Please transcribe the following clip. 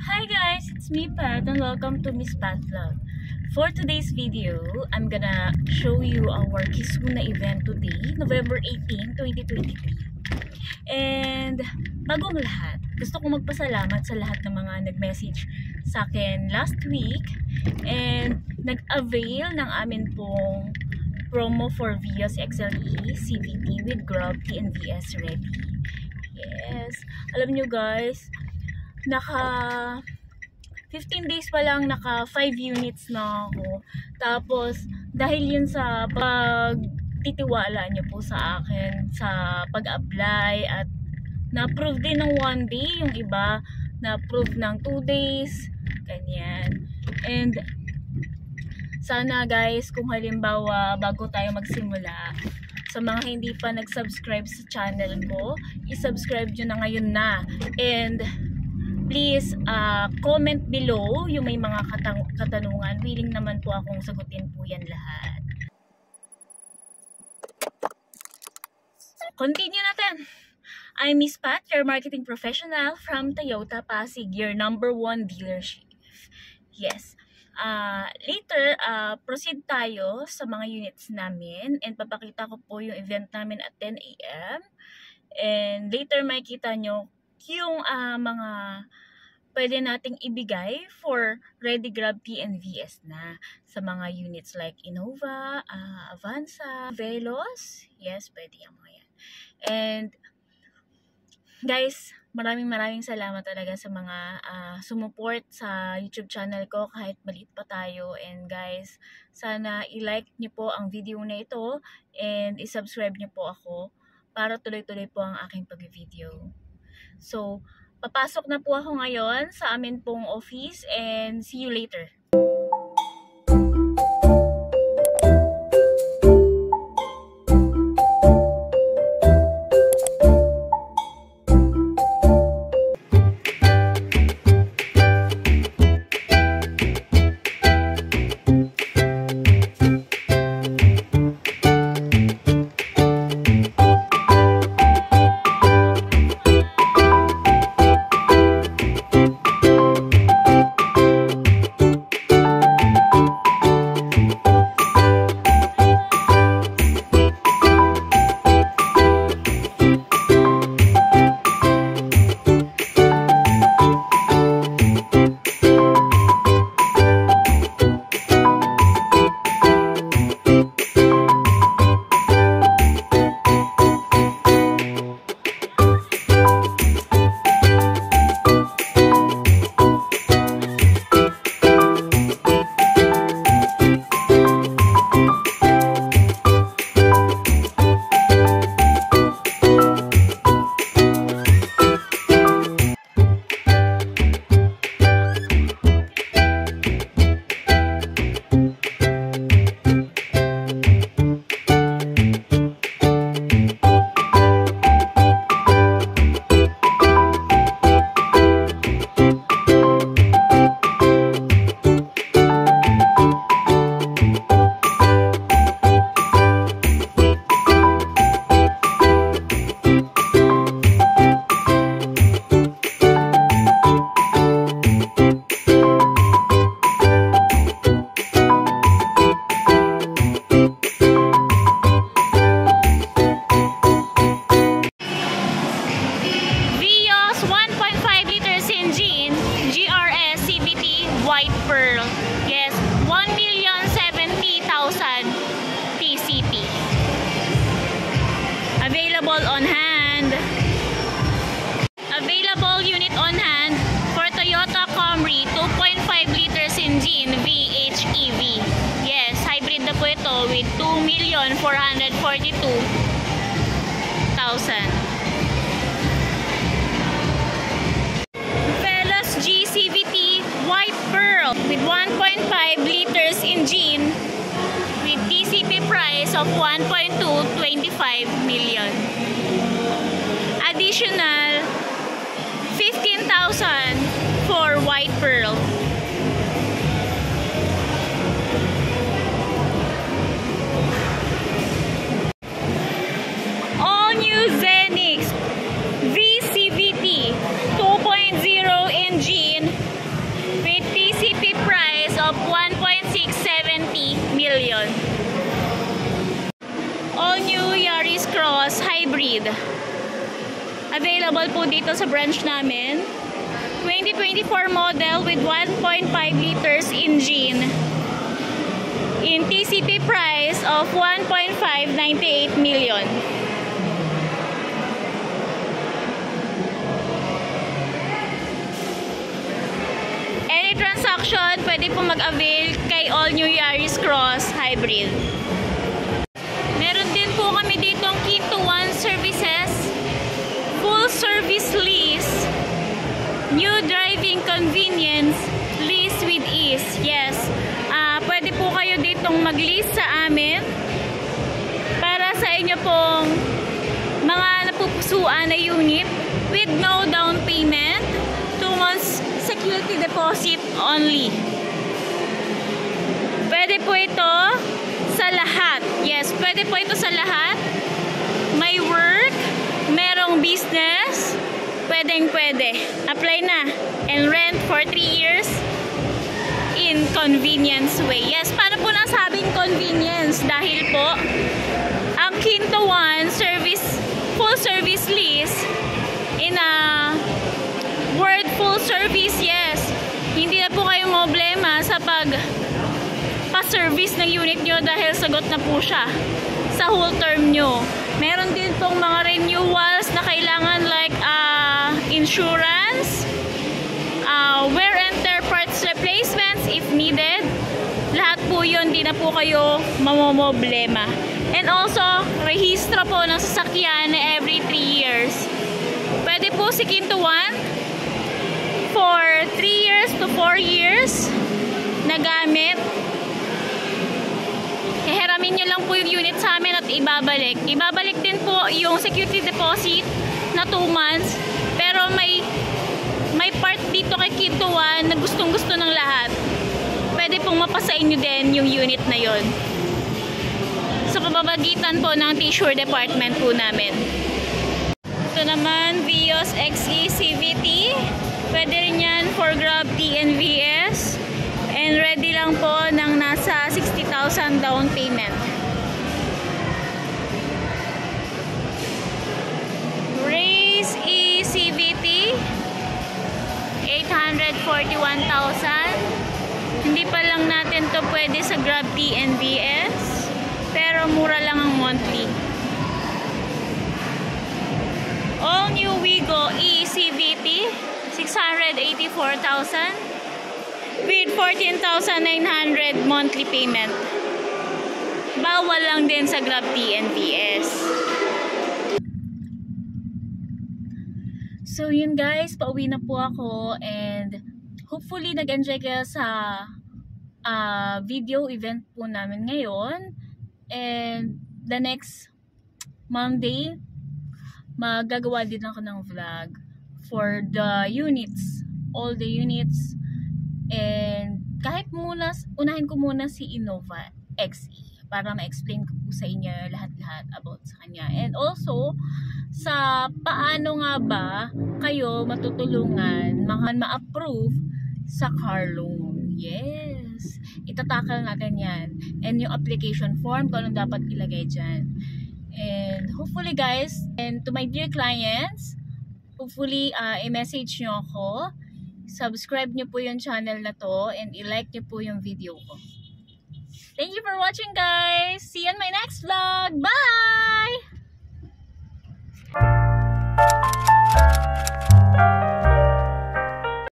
Hi guys, it's me Pat and welcome to Miss Pat Vlog. For today's video, I'm gonna show you our Kisuna event today, November 18, 2023. And bagong lahat, gusto kong magpasalamat sa lahat ng mga nag-message sa akin last week and nag-avail ng amin pong promo for Vios XLE CVT with Grub TNVS ready. Yes, alam nyo guys, naka 15 days pa lang naka 5 units na ako. Tapos dahil yun sa pag titiwala niyo po sa akin sa pag-apply at na-approve din ng 1 day yung iba na-approve ng 2 days ganyan and sana guys kung halimbawa bago tayo magsimula sa mga hindi pa nag-subscribe sa channel ko i-subscribe nyo na ngayon na and please uh, comment below yung may mga katanungan. Willing naman po akong sagutin po yan lahat. Continue natin. I'm Miss Pat, your marketing professional from Toyota Pasig, your number one dealership. Yes. Uh, later, uh, proceed tayo sa mga units namin and papakita ko po yung event namin at 10 a.m. And later makikita nyo yung uh, mga pwede nating ibigay for Ready Grab TNVS na sa mga units like Innova, uh, Avanza, Velos. Yes, pwede yung mga yan. And guys, maraming maraming salamat talaga sa mga uh, sumuport sa YouTube channel ko kahit maliit pa tayo. And guys, sana i-like niyo po ang video na ito and i-subscribe niyo po ako para tuloy-tuloy po ang aking pag-video. So, papasok na po ako ngayon sa amin pong office and see you later. Velos GCVT White Pearl with 1.5 liters engine with TCP price of 1.225 million. Additional 15,000 for White Pearl. Hybrid. Available po dito sa branch namin. 2024 model with 1.5 liters engine. In TCP price of 1.598 million. Any transaction, pwede po mag-avail kay All New Yaris Cross Hybrid. Convenience, lease with ease. Yes, ah pwede po kayo ditong mag-lease sa amin para sa inyo pong mga napupusuan na unit with no down payment, 2 months security deposit only. Pwede po ito sa lahat. Yes, pwede po ito sa lahat. May work, merong business, pwedeng pwede. Apply na. And rent for 3 years in convenience way. Yes, paano po nasabing convenience? Dahil po, ang Kinto One service, full service lease in a word full service, yes. Hindi na po kayo problema sa pag pa-service ng unit nyo dahil sagot na po siya sa whole term nyo. Meron din pong mga insurance, uh, wear and tear parts replacements if needed. Lahat po yun, di na po kayo mamomoblema. And also, rehistro po ng sasakyan every 3 years. Pwede po si Kinto One for 3 years to 4 years na gamit. Heheramin nyo lang po yung unit sa amin at ibabalik. Ibabalik din po yung security deposit na 2 months. May part dito kay Kinto One na gustong gusto ng lahat. Pwede pong mapasa inyo din yung unit na yon sa kababagitan po ng tissue department po namin. Ito naman, Vios XE CVT. Pwede rin yan for Grab TNVS. And ready lang po ng nasa 60,000 down payment. 841,000. Hindi pa lang natin to pwede sa Grab TNVS. Pero mura lang ang monthly. All new Wigo ECVT 684,000 with 14,900 monthly payment. Bawal lang din sa Grab TNVS. So yun guys, pauwi na po ako and hopefully nag-enjoy kayo sa uh, video event po namin ngayon. And the next Monday, magagawa din ako ng vlog for the units, all the units. And kahit muna, unahin ko muna si Innova XE para ma-explain ko po sa inyo lahat-lahat about sa kanya. And also, sa paano nga ba kayo matutulungan ma-approve sa car loan. Yes. Itatakal natin yan. And yung application form, kung anong dapat ilagay dyan. And hopefully guys, and to my dear clients, hopefully uh, i-message nyo ako. Subscribe nyo po yung channel na to and i-like nyo po yung video ko. Thank you for watching guys. See you in my next vlog. Bye!